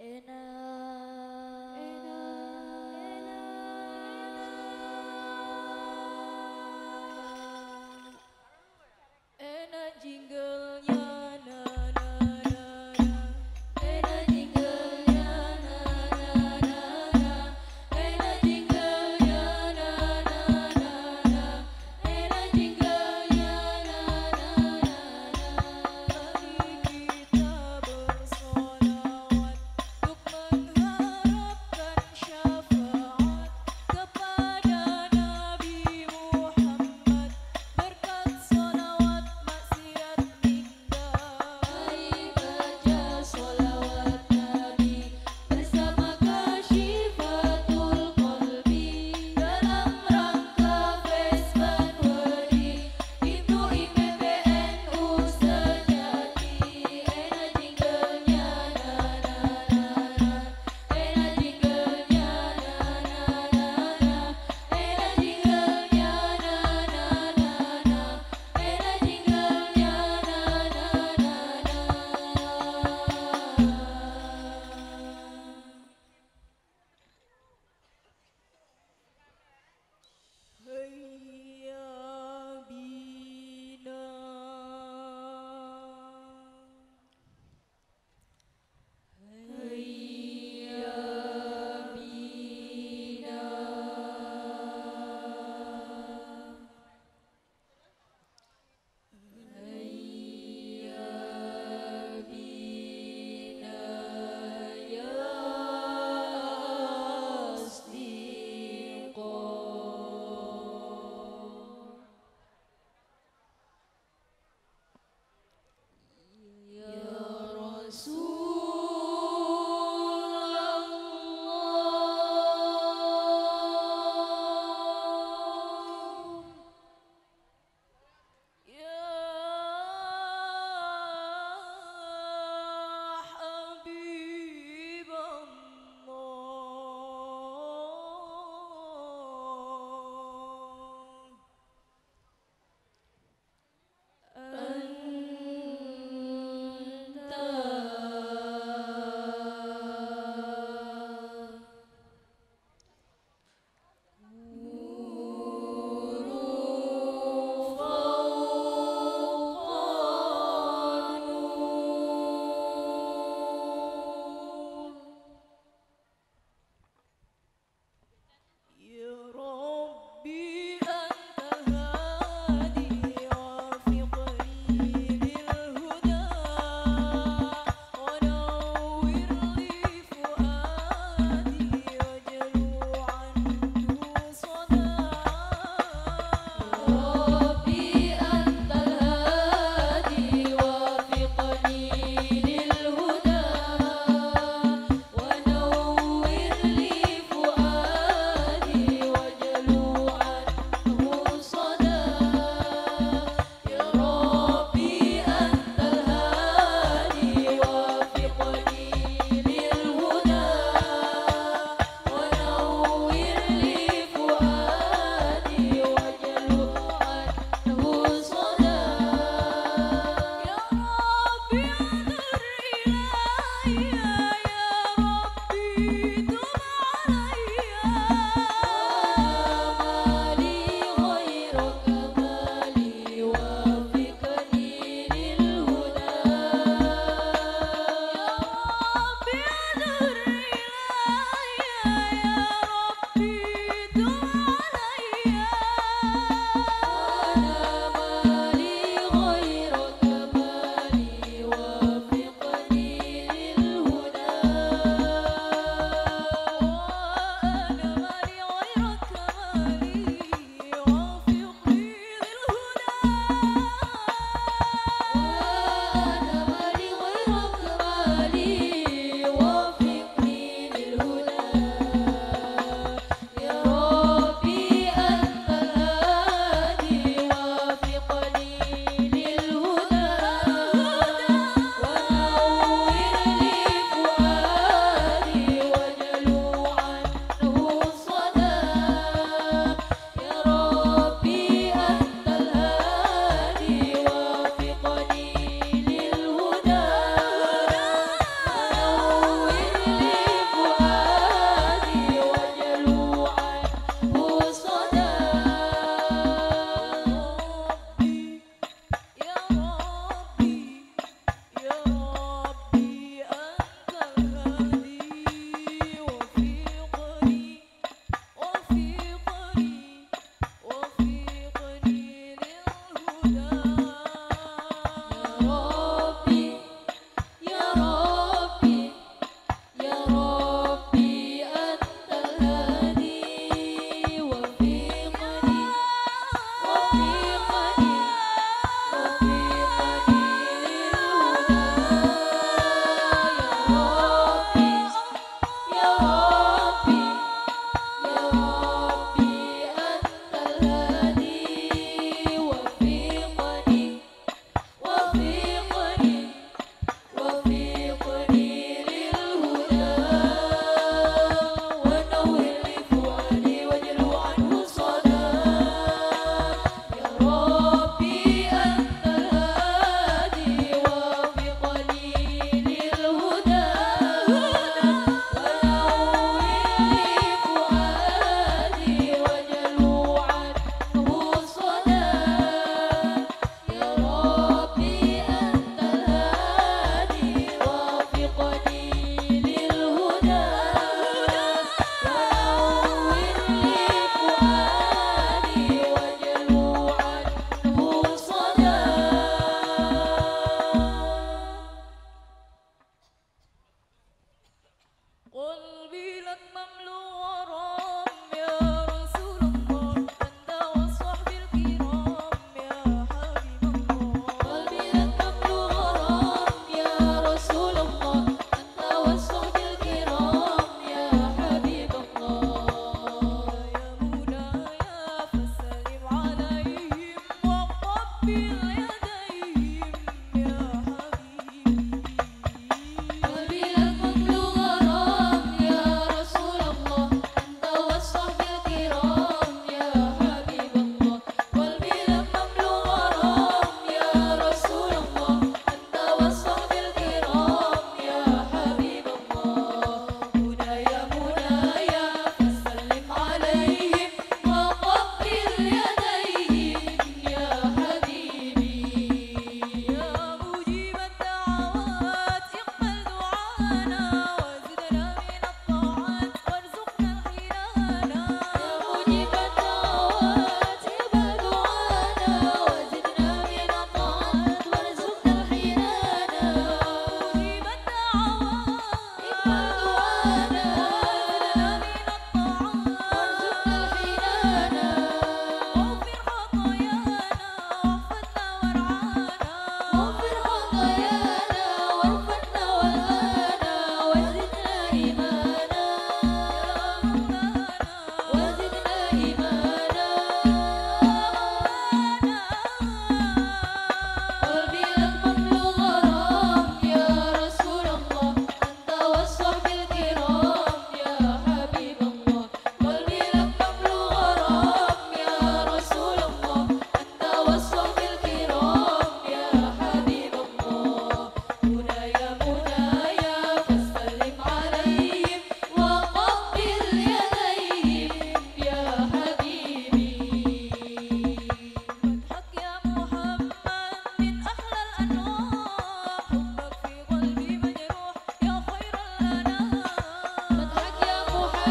in a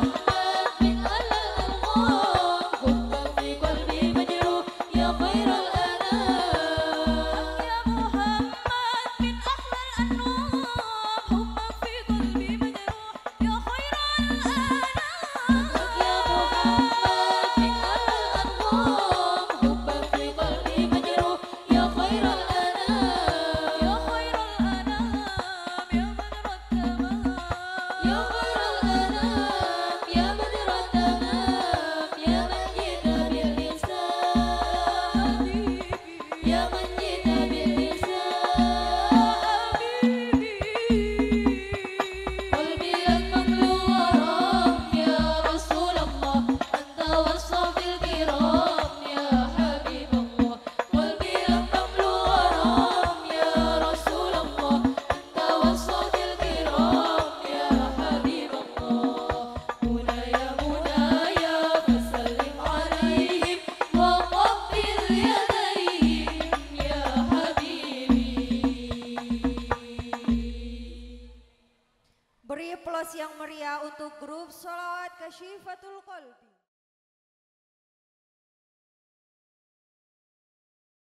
Bye. Untuk grup Salawat Kasyifatul Qalbi.